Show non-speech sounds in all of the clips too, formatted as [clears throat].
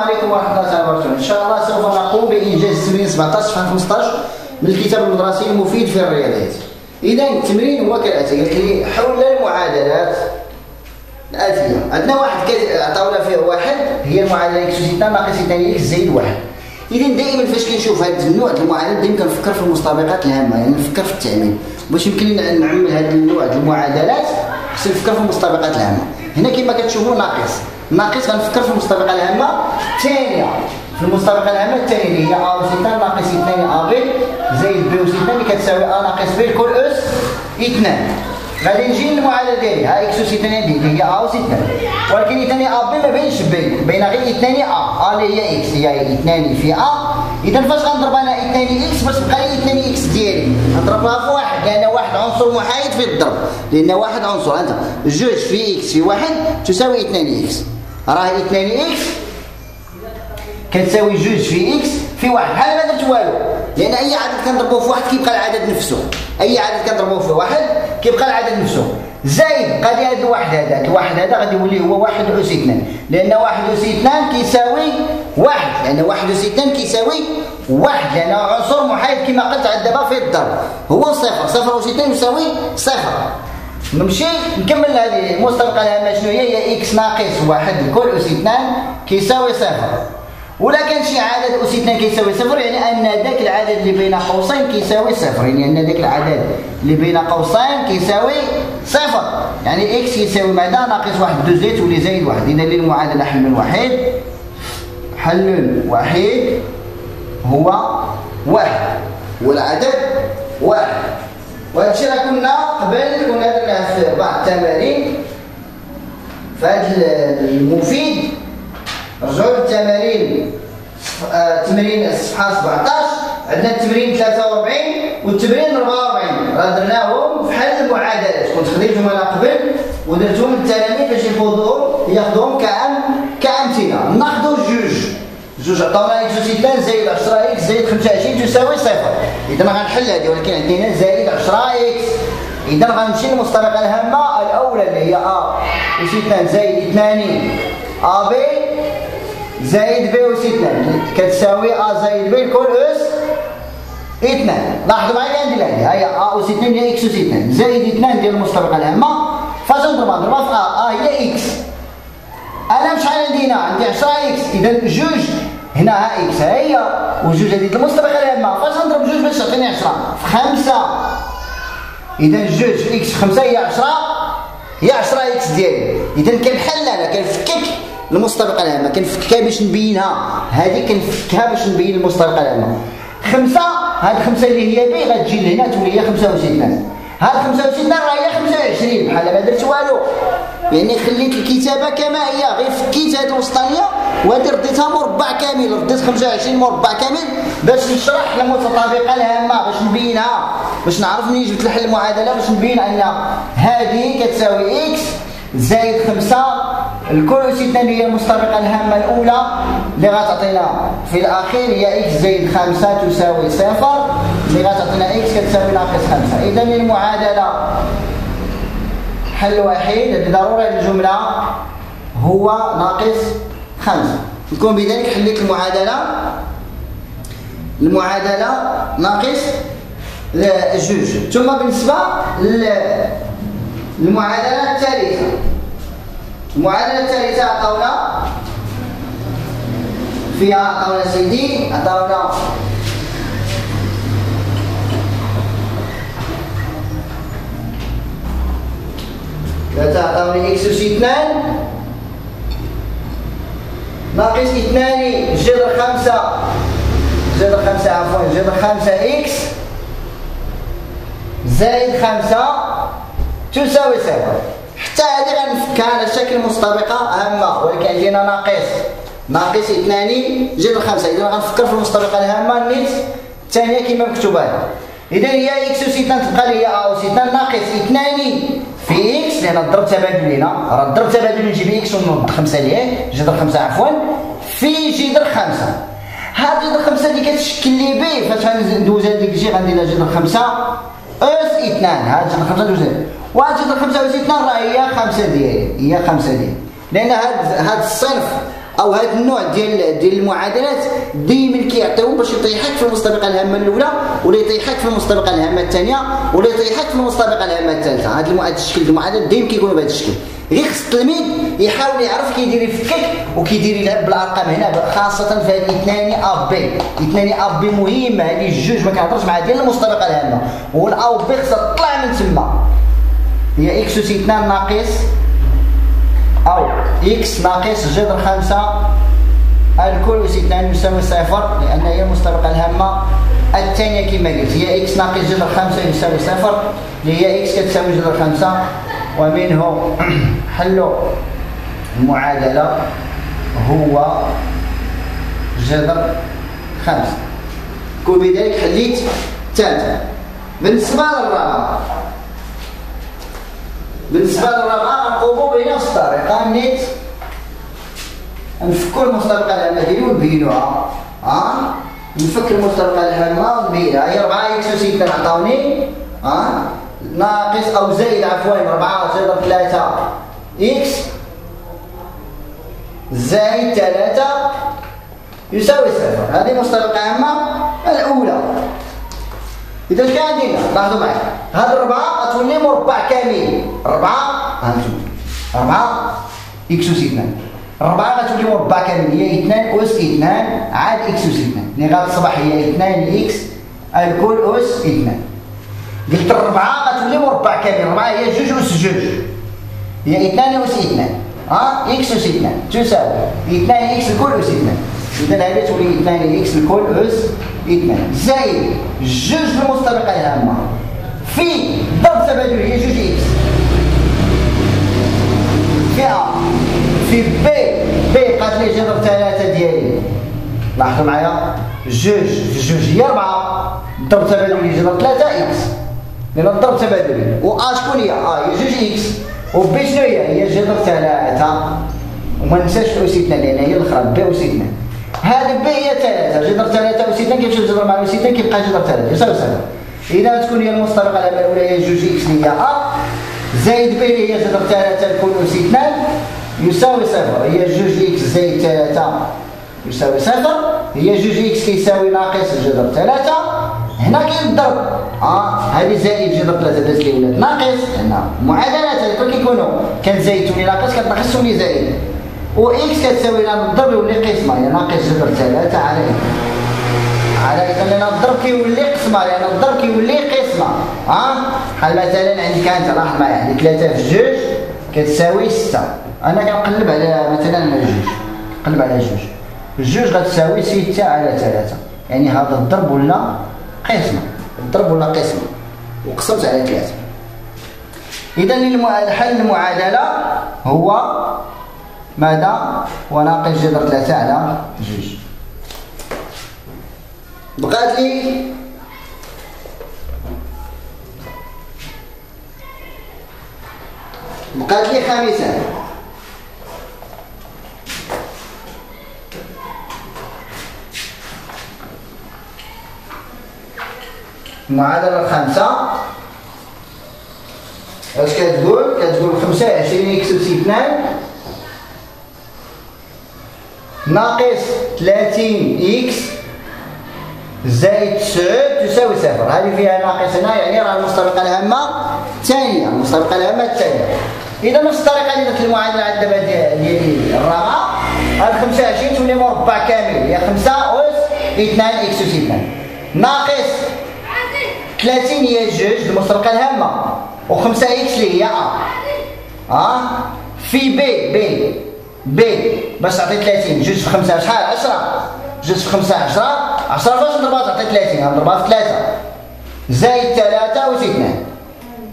عليكم ورحمة الله وبركاته إن شاء الله سوف نقوم بإنجاز تمرين 17 صفحة 15 من الكتاب المدرسي المفيد في الرياضيات. إذا التمرين هو كالآتي قال لي حل المعادلات الآتية. عندنا واحد عطاونا فيه واحد هي المعادلة إكس أس اثنان ناقص اثنان إكس زائد واحد. إذا دائما فاش كنشوف هذا النوع المعادلات دائما كنفكر في المتطابقات الهامة يعني نفكر في التعميل. باش يمكن لي نعمل هذا النوع المعادلات خصني نفكر في المتطابقات الهامة. هنا كما كتشوفوا ناقص. ناقص غنفكر في المستطابقة الهامة الثانية في المستطابقة الهامة الثانية اللي هي أ وستة ناقص اثنان أ ب زائد ب وستة اللي كتساوي أ ناقص ب كل أس اثنان. غادي نجي للمعادلة ديالي. ها إكس وستان عندي اللي هي ا وستان ولكن ثاني ا بي ما بينش بين بين غير اثنان ا ا اللي هي إكس هي اثنان في أ. إذا فاش غنضرب أنا اثنان إكس باش تبقى لي اثنان إكس ديالي. نضربها في واحد لأن واحد عنصر محايد في الضرب. لأن واحد عنصر أنت. جوج في إكس في واحد تساوي اثنان إكس. راه اثنان إكس كتساوي جوج في إكس في واحد. بحال ما درت والو. لأن أي عدد كنضربوه في واحد كيبقى العدد نفسه. أي عدد كنضربوه في واحد كيبقى العدد نفسه. زايد غادي هذا الواحد هذا. الواحد هذا غادي يولي هو واحد أس اثنان. لأن واحد أس اثنان كيساوي واحد. لأن واحد أس اثنان كيساوي واحد. لأنه عنصر محايد كما قلت عند دابا في الضرب هو صفر. صفر أس اثنان يساوي صفر. نمشي نكمل هذه المتطابقة الهامة شنو هي؟ هي إكس ناقص واحد الكل أس اثنان كيساوي صفر. ولا كان شي عدد أس 2 كيساوي صفر يعني أن ذاك العدد اللي بين قوسين كيساوي صفر. يعني أن ذاك العدد اللي بين قوسين كيساوي صفر. يعني إكس يساوي ماذا؟ ناقص واحد دوزيت تولي زايد واحد. إذا للمعادلة حل واحد حل وحيد هو واحد. والعدد واحد. وهذا الشيء كنا قبل كنا درناه في بعض التمارين. فهذا المفيد رجعوا للتمارين. آه، تمرين الصفحه 17 عندنا التمرين 43 والتمرين 44 راه درناهم في حل المعادلات. كنت خديتهم أنا قبل ودرتهم للتلاميذ باش ياخذوهم ياخذوهم جوج جوج عطاونا إكس أس اثنان زائد 10 إكس زائد 25 تساوي صفر. إذا غنحل هذه ولكن عندنا زائد 10 إكس إذا غنمشي للمتطابقة الهامة الأولى اللي هي آ أس اثنان زائد 2 آ بي زائد بي أس اثنان كتساوي أ زائد بي كل أس اثنان. لاحظوا معايا عندي الآن. هي أ أس اثنان هي إكس أس اثنان زائد اثنان ديال المتطابقة الهامة فاش نضربها نضربها في أ أ هي إكس. أنا شحال عندي هنا؟ عندي 10 إكس. إذا جوج هنا ها إكس ها هي وجوج هذه المتطابقة الهامة فاش نضرب جوج باش تعطيني 10 في 5 إذا جوج إكس 5 هي 10 هي 10 إكس ديالي. إذا كنحل أنا كنفكك المتطابقة الهامة كنفكها باش نبينها. هذه كنفكها باش نبين المتطابقة الهامة خمسة هاد خمسة اللي هي بي غتجي لهنا تولي هي خمسة أس اثنين هاد خمسة أس اثنين راه هي خمسة وعشرين بحال ما درت والو. يعني خليت الكتابة كما هي. غير فكيت هاد الوسطانية. وهادي رديتها مربع كامل رديت 25 مربع كامل باش نشرح المتطابقة الهامة باش نبينها باش نعرف منين جبت الحل المعادلة باش نبين أن هذه كتساوي إكس زائد خمسة. الكل أس اثنان هي المتطابقة الهامة الأولى اللي غتعطينا في الأخير هي إكس زائد خمسة تساوي صفر. اللي غتعطينا إكس كتساوي ناقص خمسة. إذا المعادلة حل وحيد ضروري الجملة هو ناقص خمسة نكون بذلك حليت المعادلة. المعادلة ناقص الجوج ثم بالنسبة للمعادلة الثالثة. المعادلة الثالثة عطاونا فيها عطاونا سيدي عطاونا ثلاثة عطاوني إكس أس اثنان. ناقص اثنان جذر خمسة. جذر خمسة عفوا جذر خمسة إكس. زائد خمسة تساوي صفر حتى هذه غنفكها على شكل متطابقة هامة ولكن عندنا ناقص. ناقص اثنان جذر خمسة. إذا غنفكر في المتطابقة الهامة النيت الثانية كما مكتوبة. إذا هي إكس أس اثنان تبقى لي أ أس اثنان ناقص اثنان لأن الضرب تبادل هنا. راه الضرب تبادل نجيب إكس ونوض خمسة ليه جذر خمسة عفوا. في جذر خمسة. هاد جذر خمسة اللي كتشكل لي بي. فاش غندوز هاد الجي غندير جذر خمسة. أس اثنان. هاد جذر خمسة دوز واحد جذر خمسة وزيد اثنان راه هي خمسة ديالي. هي خمسة ديالي. لأن هاد هاد الصنف أو هذا النوع ديال ديال المعادلات دائما كيعطيوهم باش يطيحك في المتطابقة الهامة الأولى ولا يطيحك في المتطابقة الهامة الثانية ولا يطيحك في المتطابقة الهامة الثالثة. هذا الشكل المعادلات دائما كيكونوا بهذا الشكل. غير خص التلميذ يحاول يعرف كيدير يفكك وكيدير يلعب بالأرقام هنا خاصة في هذه الاثنان ا بي. الاثنان ا بي مهمه هذه الجوج ما كنهضرش مع ديال المتطابقة الهامة. والا بي خصها تطلع من تما. هي إكس اس 2 ناقص أو. إكس ناقص جذر 5 الكل اس 2 يساوي صفر لأن هي المتطابقة الهامة الثانية كما قلت هي إكس ناقص جذر 5 يساوي صفر اللي هي إكس كتساوي جذر 5 ومنه [clears throat] حل المعادلة هو جذر خمسة. بذلك حليت ثالثة. بالنسبة للرابعة بالنسبة للرابعة نقوموا بنفس الطريقة نيت. نفكوا المتطابقة الهامة ديالي ونبينوها ها؟ نفك المتطابقة الهامة ونبينها هي 4 إكس و عطاوني ها؟ ناقص أو زائد عفوا 4 زائد 3 إكس. زائد 3 يساوي صفر. هذه متطابقة هامة الأولى. إذا كان عندنا لاحظوا معي. هذه الأربعة غتولي مربع كامل. أربعة هانتوما أربعة إكس أس اثنان أربعة غتولي مربع كامل. هي اثنان أس اثنان عاد إكس أس اثنان اللي غتصبح هي اثنان إكس الكل أس اثنان. قلت الربعة غتولي مربع كامل. الربعة هي جوج أس جوج. هي اثنان أس اثنان. ها؟ إكس أس اثنان. تساوي اثنان إكس الكل أس اثنان. إذا هذه تولي اثنان إكس الكل أس اثنان. زائد جوج المتطابقة الهامة في ضرب تبادلي هي جوج إكس في أ في بي بي قالت لي جذر ثلاثة ديالي. لاحظوا معايا؟ جوج في جوج هي أربعة ضرب تبادلي جذر ثلاثة إكس. لأن الضرب تبادلي و أ شكون هي؟ أ هي جوج إكس. و بي شنو هي؟ هي جذر ثلاثة وما ننساش اثنان لأن هي الأخرى بي اثنان هذا بي هي ثلاثة. جذر ثلاثة أس اثنان كيمشي جذر مع اثنان كيبقى جذر ثلاثة يساوي صفر إذا تكون هي المسترقة الأولى الأولى هي جوج إكس هي أ زائد بي اللي هي جذر ثلاثة أس اثنان يساوي صفر. هي جوج إكس زائد ثلاثة يساوي صفر. هي جوج إكس كيساوي ناقص جذر ثلاثة هنا كاين الضرب آه هذه زائد جذر ثلاثة داز لي ولاد ناقص. هنا معادلات كل كيكونوا. كان زايد تولي ناقص كتنقص تولي زائد و إكس كتساوي لنا الضرب يولي قسمة. يعني ناقص جذر ثلاثة على إكس. على اذا لأن الضرب كيولي قسمة لأن الضرب كيولي قسمة. ها؟ بحال مثلا عندك انت معايا عندي 3 في جوج كتساوي 6 أنا كنقلب على مثلا جوج. نقلب على جوج. جوج غتساوي 6 على 3 يعني هذا الضرب ولا قسمة؟ الضرب ولا قسمة؟ وقسمت على 3 اذا حل المعادلة هو ماذا؟ وناقص جذر 3 على جوج. بقات لي بقات لي خامسا المعادلة الخامسة اش كتقول؟ كتقول خمسة وعشرين إكس أس اثنان. ناقص ثلاثين إكس زائد تسعود تساوي صفر. هذه فيها ناقص هنا يعني راه المتطابقة الهامة الثانية المتطابقة الهامة الثانية. إذا نفس الطريقة اللي درت المعادلة عند دابا ديال الرابعة هاد 25 تولي مربع كامل. هي 5 أس 2 إكس أس 2 ناقص 30 هي جوج المستبقة الهامة. و5 إكس اللي هي أ أه؟ في بي بي بي باش تعطي 30 جوج في 5 شحال؟ 10 جوج في 5 10 10 فاش نضربها تعطي 30 غنضربها في 3 زائد 3 و 2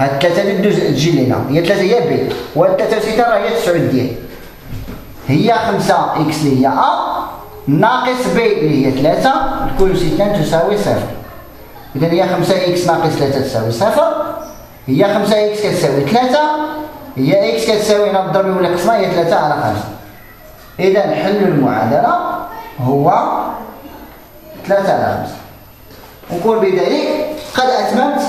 هاد 3 اللي دوز تجي لينا. هي 3 هي بي. و 63 راه هي 9 ديال. هي 5 إكس اللي هي أ ناقص بي اللي هي 3 الكل 2 تساوي 0 اذا هي 5 إكس ناقص 3 تساوي 0 هي 5 إكس كتساوي 3 هي إكس كتساوي هنا الضرب ولا قسمه هي 3 على 5 اذا حل المعادلة هو ثلاثة على خمسة. نقول بذلك قد أتممت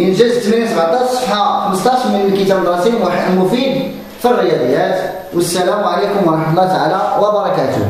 إنجاز 8 17 صفحة 15 من الكتاب الدراسي المفيد في الرياضيات. والسلام عليكم ورحمة الله تعالى وبركاته.